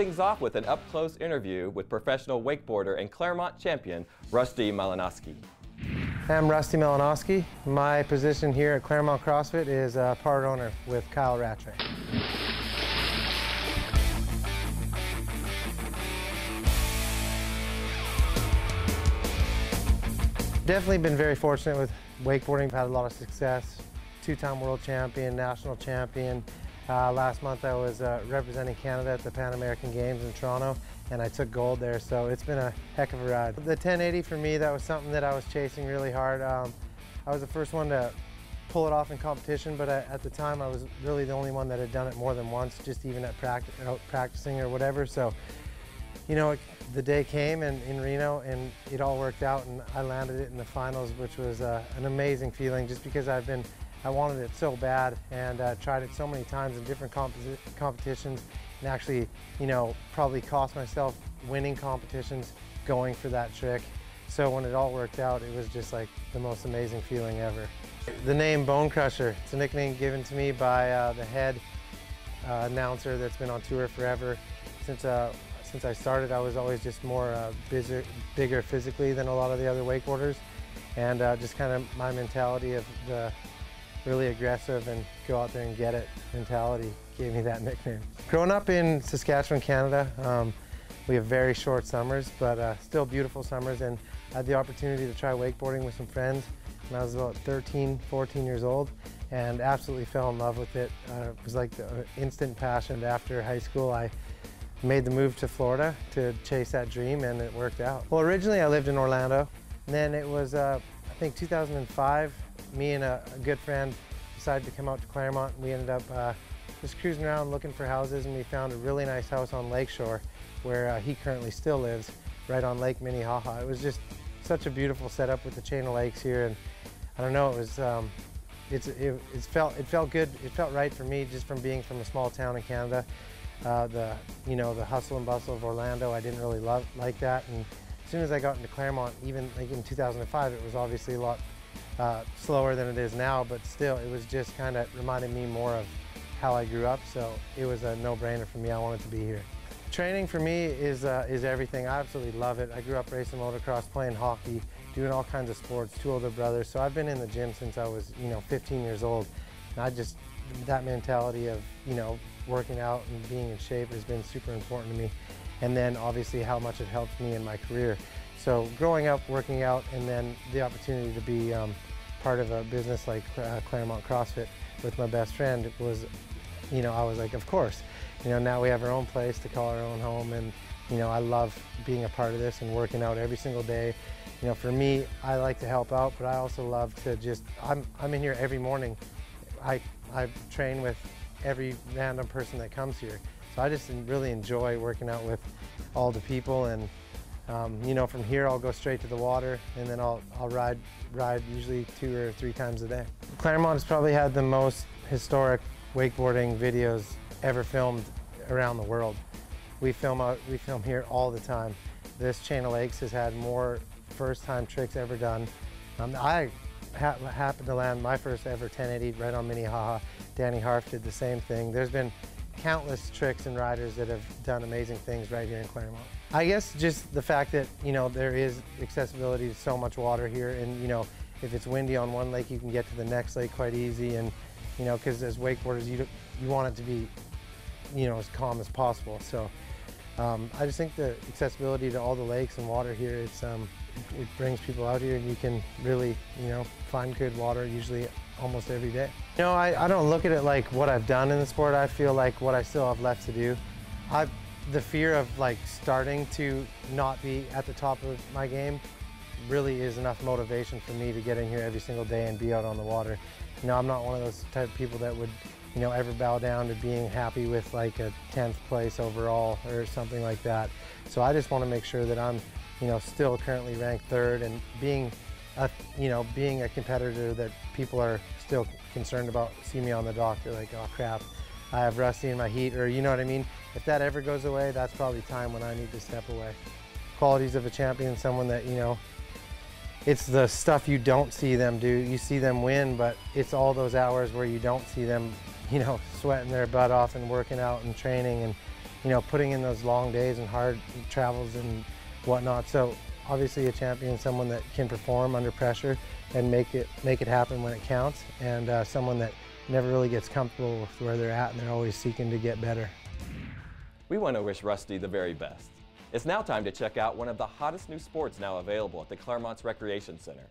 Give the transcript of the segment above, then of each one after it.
things off with an up-close interview with professional wakeboarder and Clermont champion, Rusty Malinoski. I'm Rusty Malinoski. My position here at Clermont CrossFit is part owner with Kyle Rattray. Definitely been very fortunate with wakeboarding. Had a lot of success. Two-time world champion, national champion. Uh, last month I was uh, representing Canada at the Pan American Games in Toronto and I took gold there, so it's been a heck of a ride. The 1080 for me, that was something that I was chasing really hard. Um, I was the first one to pull it off in competition, but I, at the time I was really the only one that had done it more than once, just even at practicing or whatever. So, you know, the day came in, in Reno and it all worked out and I landed it in the finals, which was uh, an amazing feeling just because I've been, I wanted it so bad and uh, tried it so many times in different competitions and actually, you know, probably cost myself winning competitions going for that trick. So when it all worked out, it was just like the most amazing feeling ever. The name Bone Crusher, it's a nickname given to me by uh, the head uh, announcer that's been on tour forever. Since, uh, since I started, I was always just more uh, bigger, physically than a lot of the other wakeboarders. And uh, just kind of my mentality of the really aggressive and go out there and get it mentality gave me that nickname. Growing up in Saskatchewan, Canada, um, we have very short summers, but uh, still beautiful summers. And I had the opportunity to try wakeboarding with some friends when I was about 13, 14 years old, and absolutely fell in love with it. Uh, it was like the instant passion. After high school, I made the move to Florida to chase that dream, and it worked out. Well, originally I lived in Orlando, and then it was, uh, I think, 2005. Me and a, a, good friend decided to come out to Clermont. We ended up uh, just cruising around looking for houses and we found a really nice house on Lakeshore where uh, he currently still lives, right on Lake Minnehaha. It was just such a beautiful setup with the chain of lakes here and I don't know, it was, um, it, felt, it felt good, it felt right for me just from being from a small town in Canada. Uh, the, you know, the hustle and bustle of Orlando, I didn't really love, like that. And as soon as I got into Clermont, even like in 2005, it was obviously a lot uh, slower than it is now, but still, it was just kind of reminded me more of how I grew up, so it was a no-brainer for me. I wanted to be here. Training for me is, uh, is everything. I absolutely love it. I grew up racing motocross, playing hockey, doing all kinds of sports, two older brothers. So I've been in the gym since I was, you know, 15 years old. And I just, that mentality of, you know, working out and being in shape has been super important to me. And then obviously how much it helped me in my career. So growing up, working out, and then the opportunity to be um, part of a business like uh, Clermont CrossFit with my best friend was you know, I was like, of course. You know, now we have our own place to call our own home and, you know, I love being a part of this and working out every single day. You know, for me, I like to help out, but I also love to just, I'm, I'm in here every morning. I, I train with every random person that comes here. So I just really enjoy working out with all the people and um, you know, from here I'll go straight to the water and then I'll, I'll ride, ride usually two or three times a day. Clermont has probably had the most historic wakeboarding videos ever filmed around the world. We film, out, we film here all the time. This Chain of Lakes has had more first time tricks ever done. Um, I ha happened to land my first ever 1080 right on Minnehaha. Danny Harf did the same thing. There's been countless tricks and riders that have done amazing things right here in Clermont. I guess just the fact that, you know, there is accessibility to so much water here and, you know, if it's windy on one lake, you can get to the next lake quite easy and you know, because as wakeboarders, you, you want it to be, you know, as calm as possible. So um, I just think the accessibility to all the lakes and water here, it's, um, it brings people out here and you can really, you know, find good water usually almost every day. You know, I, I don't look at it like what I've done in the sport. I feel like what I still have left to do. I, the fear of like starting to not be at the top of my game really is enough motivation for me to get in here every single day and be out on the water. You know, I'm not one of those type of people that would, you know, ever bow down to being happy with like a 10th place overall or something like that. So I just want to make sure that I'm, you know, still currently ranked third and being, a, you know, being a competitor that people are still concerned about, see me on the dock, they're like, oh crap, I have Rusty in my heat, or you know what I mean? If that ever goes away, that's probably time when I need to step away. Qualities of a champion, someone that, you know, it's the stuff you don't see them do. You see them win, but it's all those hours where you don't see them you know, sweating their butt off and working out and training and, you know, putting in those long days and hard travels and whatnot. So obviously a champion someone that can perform under pressure and make it, make it happen when it counts and uh, someone that never really gets comfortable with where they're at and they're always seeking to get better. We want to wish Rusty the very best. It's now time to check out one of the hottest new sports now available at the Clermont's Recreation Center.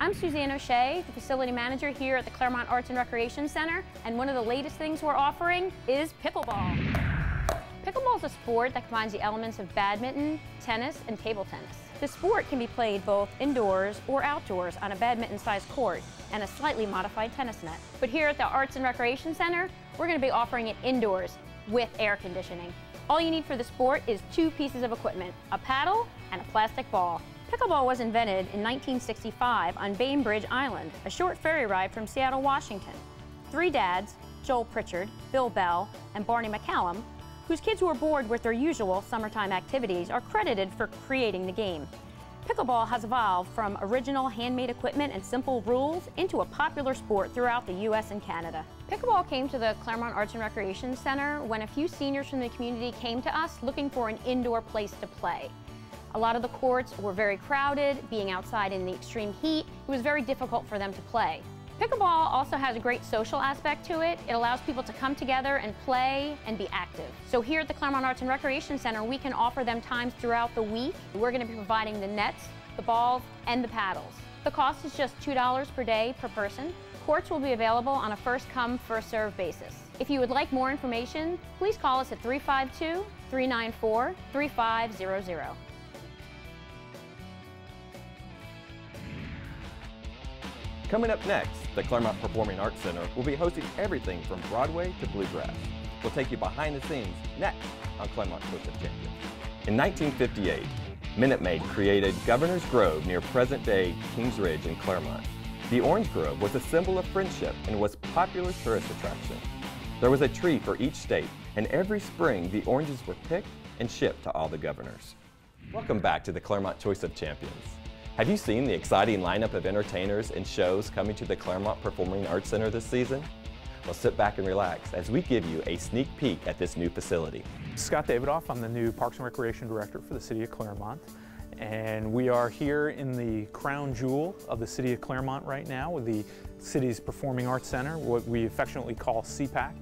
I'm Suzanne O'Shea, the facility manager here at the Clermont Arts and Recreation Center, and one of the latest things we're offering is pickleball. Pickleball is a sport that combines the elements of badminton, tennis, and table tennis. The sport can be played both indoors or outdoors on a badminton-sized court and a slightly modified tennis net. But here at the Arts and Recreation Center, we're going to be offering it indoors with air conditioning. All you need for the sport is two pieces of equipment, a paddle and a plastic ball. Pickleball was invented in 1965 on Bainbridge Island, a short ferry ride from Seattle, Washington. Three dads, Joel Pritchard, Bill Bell, and Barney McCallum, whose kids who were bored with their usual summertime activities, are credited for creating the game. Pickleball has evolved from original handmade equipment and simple rules into a popular sport throughout the U.S. and Canada. Pickleball came to the Clermont Arts and Recreation Center when a few seniors from the community came to us looking for an indoor place to play. A lot of the courts were very crowded, being outside in the extreme heat, it was very difficult for them to play. Pickleball also has a great social aspect to it. It allows people to come together and play and be active. So here at the Clermont Arts and Recreation Center, we can offer them times throughout the week. We're going to be providing the nets, the balls, and the paddles. The cost is just $2 per day per person. Courts will be available on a first come, first-served basis. If you would like more information, please call us at 352 Coming up next, the Clermont Performing Arts Center will be hosting everything from Broadway to bluegrass. We'll take you behind the scenes next on Choice of Champions. In 1958, Minute Maid created Governor's Grove near present-day Kings Ridge in Clermont. The orange grove was a symbol of friendship and was a popular tourist attraction. There was a tree for each state, and every spring the oranges were picked and shipped to all the governors. Welcome back to the Clermont Choice of Champions. Have you seen the exciting lineup of entertainers and shows coming to the Clermont Performing Arts Center this season? Well, sit back and relax as we give you a sneak peek at this new facility. Scott Davidoff, I'm the new Parks and Recreation Director for the City of Clermont. And we are here in the crown jewel of the City of Clermont right now with the city's Performing Arts Center, what we affectionately call CPAC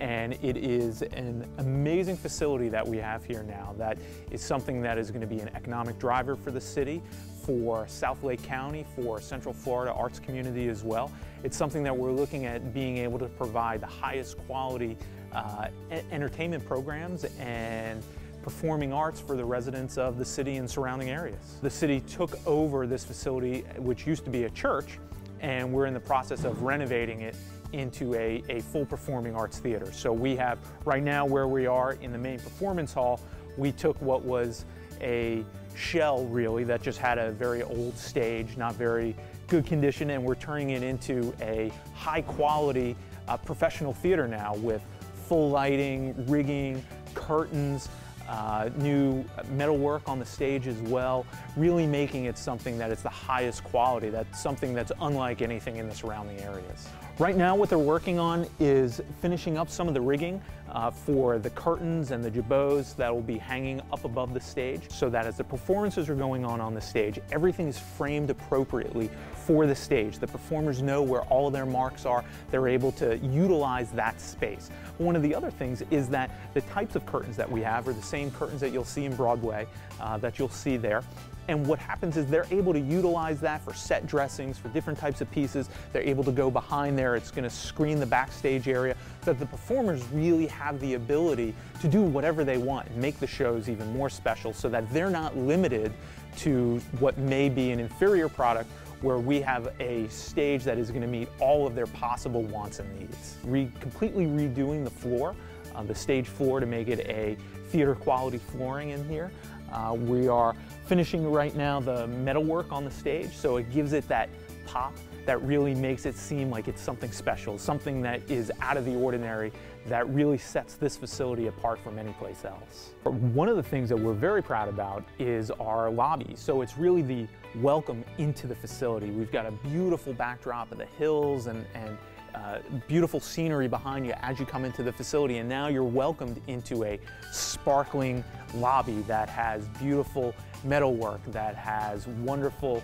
and it is an amazing facility that we have here now that is something that is going to be an economic driver for the city, for South Lake County, for Central Florida arts community as well. It's something that we're looking at being able to provide the highest quality uh, entertainment programs and performing arts for the residents of the city and surrounding areas. The city took over this facility, which used to be a church, and we're in the process of renovating it into a, a full performing arts theater. So we have, right now where we are in the main performance hall, we took what was a shell really that just had a very old stage, not very good condition, and we're turning it into a high quality uh, professional theater now with full lighting, rigging, curtains, uh, new metal work on the stage as well, really making it something that is the highest quality, that's something that's unlike anything in the surrounding areas. Right now what they're working on is finishing up some of the rigging uh, for the curtains and the jabots that will be hanging up above the stage so that as the performances are going on on the stage, everything is framed appropriately for the stage. The performers know where all their marks are. They're able to utilize that space. One of the other things is that the types of curtains that we have are the same curtains that you'll see in Broadway, uh, that you'll see there. And what happens is they're able to utilize that for set dressings, for different types of pieces. They're able to go behind there. It's going to screen the backstage area so that the performers really have the ability to do whatever they want and make the shows even more special so that they're not limited to what may be an inferior product where we have a stage that is going to meet all of their possible wants and needs. Re completely redoing the floor, uh, the stage floor to make it a theater quality flooring in here. Uh, we are finishing right now the metalwork on the stage, so it gives it that pop that really makes it seem like it's something special, something that is out of the ordinary that really sets this facility apart from any place else. One of the things that we're very proud about is our lobby. So it's really the welcome into the facility. We've got a beautiful backdrop of the hills and, and uh, beautiful scenery behind you as you come into the facility and now you're welcomed into a sparkling lobby that has beautiful metalwork, that has wonderful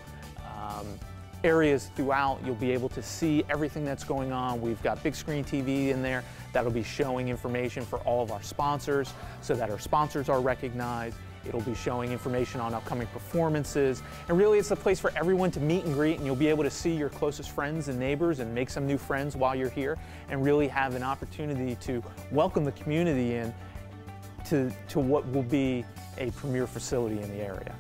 um, areas throughout. You'll be able to see everything that's going on. We've got big screen TV in there that'll be showing information for all of our sponsors so that our sponsors are recognized. It'll be showing information on upcoming performances. And really it's a place for everyone to meet and greet and you'll be able to see your closest friends and neighbors and make some new friends while you're here and really have an opportunity to welcome the community in to, to what will be a premier facility in the area.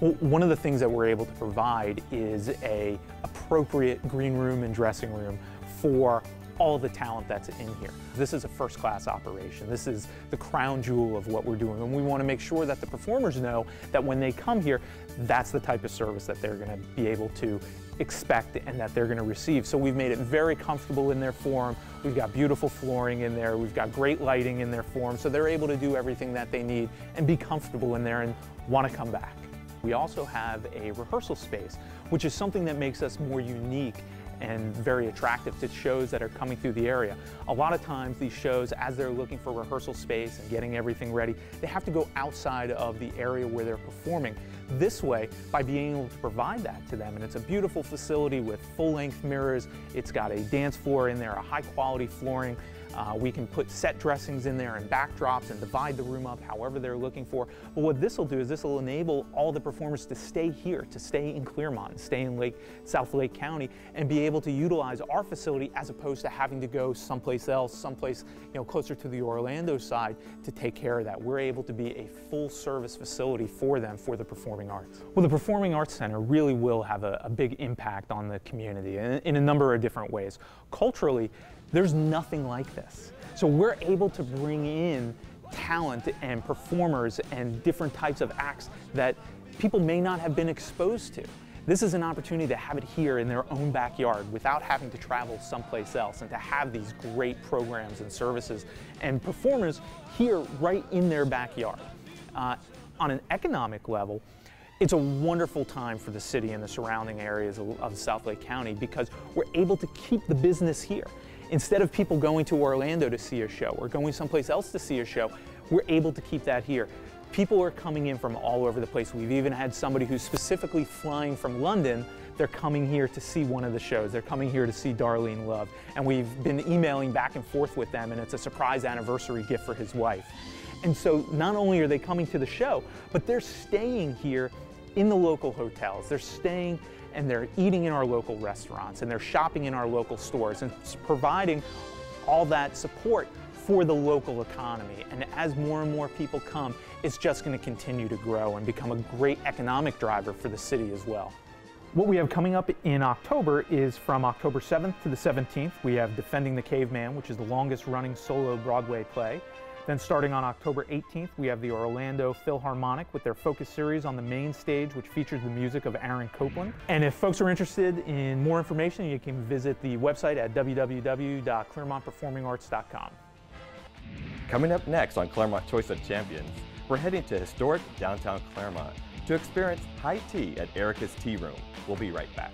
Well, one of the things that we're able to provide is a appropriate green room and dressing room for all the talent that's in here. This is a first class operation. This is the crown jewel of what we're doing. And we want to make sure that the performers know that when they come here, that's the type of service that they're going to be able to expect and that they're going to receive. So we've made it very comfortable in their form. We've got beautiful flooring in there. We've got great lighting in their form. So they're able to do everything that they need and be comfortable in there and want to come back. We also have a rehearsal space, which is something that makes us more unique and very attractive to shows that are coming through the area. A lot of times these shows, as they're looking for rehearsal space and getting everything ready, they have to go outside of the area where they're performing. This way, by being able to provide that to them, and it's a beautiful facility with full-length mirrors, it's got a dance floor in there, a high-quality flooring, uh, we can put set dressings in there and backdrops and divide the room up however they're looking for. But what this will do is this will enable all the performers to stay here, to stay in Clermont, stay in Lake, South Lake County, and be able to utilize our facility as opposed to having to go someplace else, someplace you know closer to the Orlando side to take care of that. We're able to be a full service facility for them for the performing arts. Well, the Performing Arts Center really will have a, a big impact on the community in, in a number of different ways. Culturally, there's nothing like this. So we're able to bring in talent and performers and different types of acts that people may not have been exposed to. This is an opportunity to have it here in their own backyard without having to travel someplace else and to have these great programs and services and performers here right in their backyard. Uh, on an economic level, it's a wonderful time for the city and the surrounding areas of, of South Lake County because we're able to keep the business here. Instead of people going to Orlando to see a show or going someplace else to see a show, we're able to keep that here. People are coming in from all over the place. We've even had somebody who's specifically flying from London. They're coming here to see one of the shows. They're coming here to see Darlene Love. And we've been emailing back and forth with them, and it's a surprise anniversary gift for his wife. And so not only are they coming to the show, but they're staying here in the local hotels. They're staying and they're eating in our local restaurants and they're shopping in our local stores and providing all that support for the local economy. And as more and more people come, it's just going to continue to grow and become a great economic driver for the city as well. What we have coming up in October is from October 7th to the 17th, we have Defending the Caveman, which is the longest running solo Broadway play. Then starting on October 18th, we have the Orlando Philharmonic with their focus series on the main stage, which features the music of Aaron Copland. And if folks are interested in more information, you can visit the website at www.clermontperformingarts.com. Coming up next on Clermont Choice of Champions, we're heading to historic downtown Clermont to experience high tea at Erika's Tea Room. We'll be right back.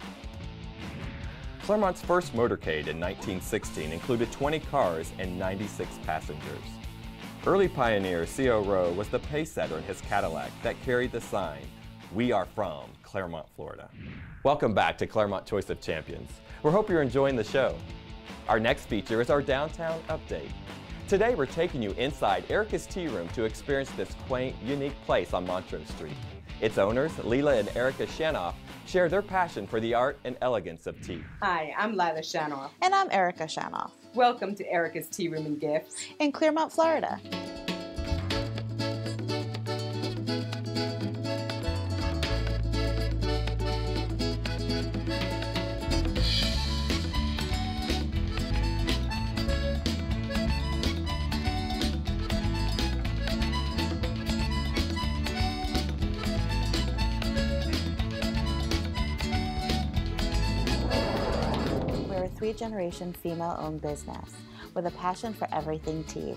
Clermont's first motorcade in 1916 included 20 cars and 96 passengers. Early pioneer C.O. Rowe was the pace setter in his Cadillac that carried the sign, We are from Clermont, Florida. Welcome back to Clermont Choice of Champions. We hope you're enjoying the show. Our next feature is our downtown update. Today we're taking you inside Erika's Tea Room to experience this quaint, unique place on Montrose Street. Its owners, Leela and Erika Shanoff, share their passion for the art and elegance of tea. Hi, I'm Lila Shanoff. And I'm Erika Shanoff. Welcome to Erika's Tea Room and Gifts in Clermont, Florida. Generation female owned business with a passion for everything tea.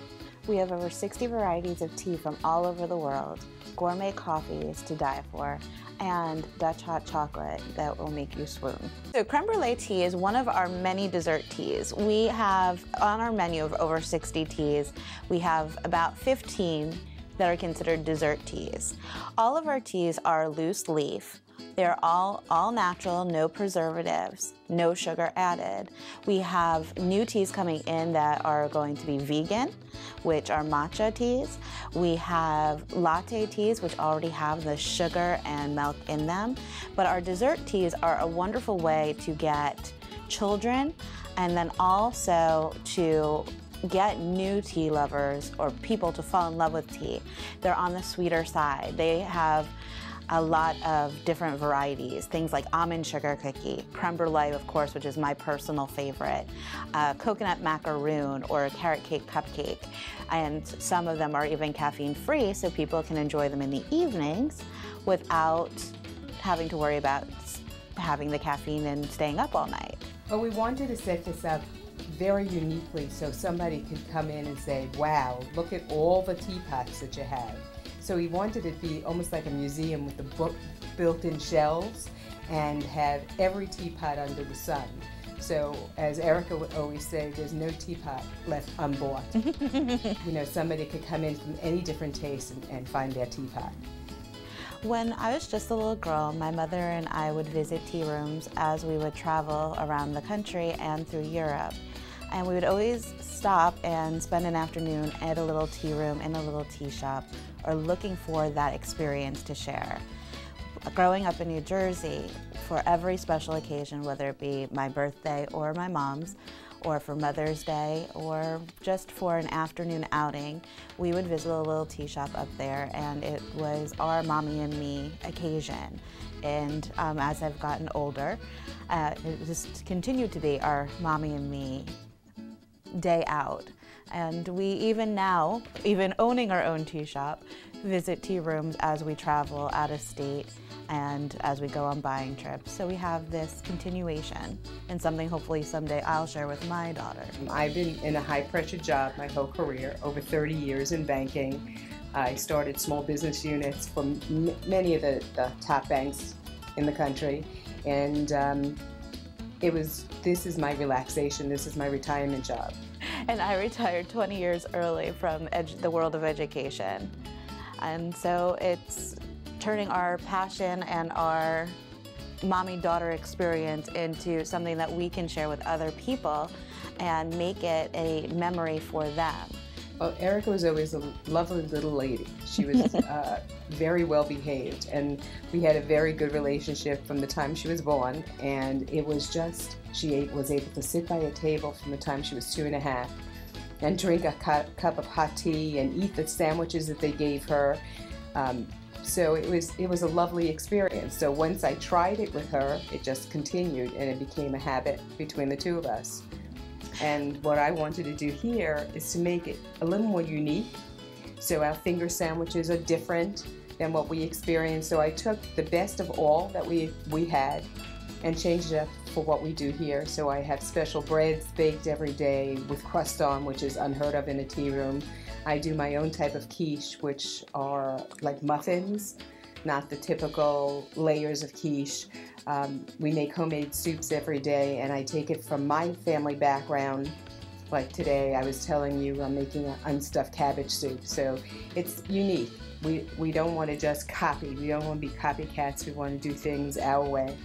We have over 60 varieties of tea from all over the world, gourmet coffees to die for, and Dutch hot chocolate that will make you swoon. So creme brulee tea is one of our many dessert teas. We have on our menu of over 60 teas, we have about 15 that are considered dessert teas. All of our teas are loose leaf. They're all all natural, no preservatives, no sugar added. We have new teas coming in that are going to be vegan, which are matcha teas. We have latte teas, which already have the sugar and milk in them. But our dessert teas are a wonderful way to get children and then also to get new tea lovers or people to fall in love with tea. They're on the sweeter side. They have a lot of different varieties, things like almond sugar cookie, creme brulee, of course, which is my personal favorite, uh, coconut macaroon, or carrot cake cupcake. And some of them are even caffeine free, so people can enjoy them in the evenings without having to worry about having the caffeine and staying up all night. Well, we wanted to set this up very uniquely so somebody could come in and say, wow, look at all the teapots that you have. So we wanted it to be almost like a museum with the book built-in shelves and have every teapot under the sun. So as Erika would always say, there's no teapot left unbought. you know, somebody could come in from any different taste and, and find their teapot. When I was just a little girl, my mother and I would visit tea rooms as we would travel around the country and through Europe. And we would always stop and spend an afternoon at a little tea room in a little tea shop or looking for that experience to share. Growing up in New Jersey, for every special occasion, whether it be my birthday or my mom's, or for Mother's Day, or just for an afternoon outing, we would visit a little tea shop up there, and it was our mommy and me occasion. And um, as I've gotten older, uh, it just continued to be our mommy and me day out. And we even now, even owning our own tea shop, visit tea rooms as we travel out of state and as we go on buying trips. So we have this continuation and something hopefully someday I'll share with my daughter. I've been in a high pressure job my whole career, over 30 years in banking. I started small business units for many of the, the, top banks in the country. And um, it was, this is my relaxation, this is my retirement job. And I retired 20 years early from the world of education. And so it's turning our passion and our mommy-daughter experience into something that we can share with other people and make it a memory for them. Well, Erika was always a lovely little lady. She was uh, very well behaved, and we had a very good relationship from the time she was born. And it was just she was able to sit by a table from the time she was two and a half, and drink a cu cup of hot tea and eat the sandwiches that they gave her. Um, so it was it was a lovely experience. So once I tried it with her, it just continued, and it became a habit between the two of us. And what I wanted to do here is to make it a little more unique. So our finger sandwiches are different than what we experienced. So I took the best of all that we, we had and changed it up for what we do here. So I have special breads baked every day with crust on, which is unheard of in a tea room. I do my own type of quiche, which are like muffins, not the typical layers of quiche. Um, we make homemade soups every day, and I take it from my family background. Like today, I was telling you I'm making an unstuffed cabbage soup, so it's unique. We, we don't want to just copy. We don't want to be copycats. We want to do things our way.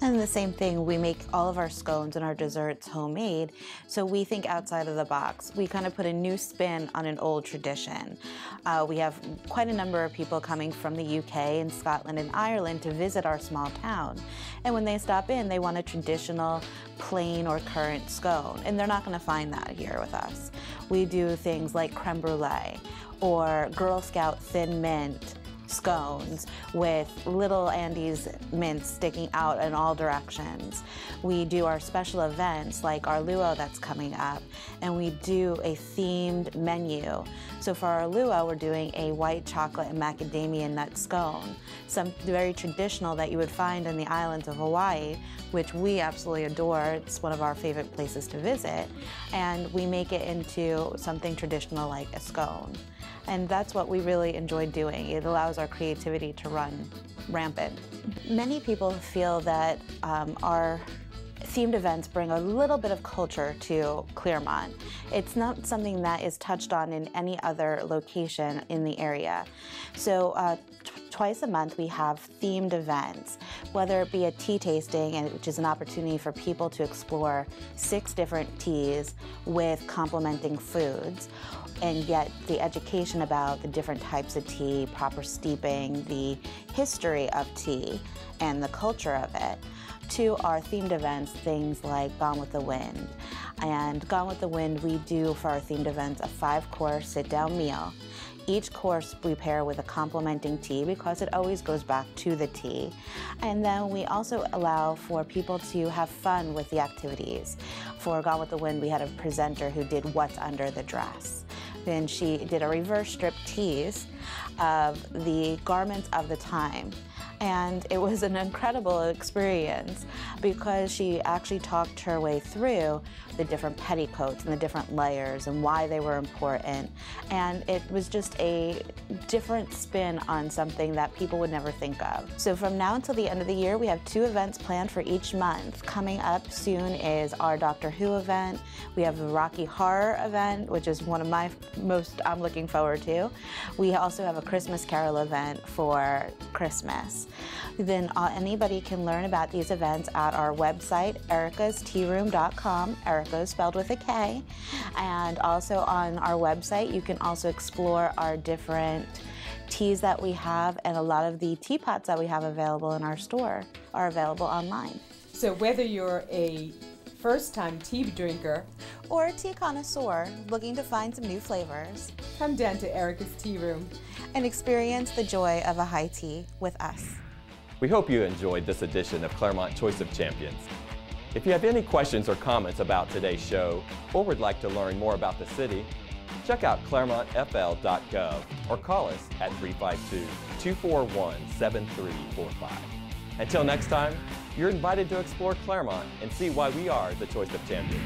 And the same thing, we make all of our scones and our desserts homemade, so we think outside of the box. We kind of put a new spin on an old tradition. Uh, we have quite a number of people coming from the UK and Scotland and Ireland to visit our small town. And when they stop in, they want a traditional plain or currant scone, and they're not going to find that here with us. We do things like creme brulee or Girl Scout thin mint, scones with little Andes mints sticking out in all directions. We do our special events like our Luau that's coming up, and we do a themed menu. So for our Luau, we're doing a white chocolate and macadamia nut scone, some very traditional that you would find in the islands of Hawaii, which we absolutely adore. It's one of our favorite places to visit. And we make it into something traditional like a scone. And that's what we really enjoy doing. It allows our creativity to run rampant. Many people feel that um, our themed events bring a little bit of culture to Clermont. It's not something that is touched on in any other location in the area. So uh, twice a month we have themed events, whether it be a tea tasting, which is an opportunity for people to explore six different teas with complementing foods, and get the education about the different types of tea, proper steeping, the history of tea, and the culture of it, to our themed events, things like Gone with the Wind. And Gone with the Wind, we do for our themed events a five course sit down meal. Each course we pair with a complementing tea because it always goes back to the tea. And then we also allow for people to have fun with the activities. For Gone with the Wind, we had a presenter who did What's Under the Dress. Then she did a reverse strip tease of the garments of the time. And it was an incredible experience because she actually talked her way through the different petticoats and the different layers and why they were important. And it was just a different spin on something that people would never think of. So from now until the end of the year, we have two events planned for each month. Coming up soon is our Doctor Who event. We have a Rocky Horror event, which is one of my most I'm looking forward to. We also have a Christmas Carol event for Christmas. Then uh, anybody can learn about these events at our website, erikastearoom.com. Erika spelled with a K. And also on our website, you can also explore our different teas that we have and a lot of the teapots that we have available in our store are available online. So whether you're a first time tea drinker or a tea connoisseur looking to find some new flavors, come down to Erika's Tea Room and experience the joy of a high tea with us. We hope you enjoyed this edition of Clermont Choice of Champions. If you have any questions or comments about today's show or would like to learn more about the city, check out clermontfl.gov or call us at 352-241-7345. Until next time, you're invited to explore Clermont and see why we are the choice of champions.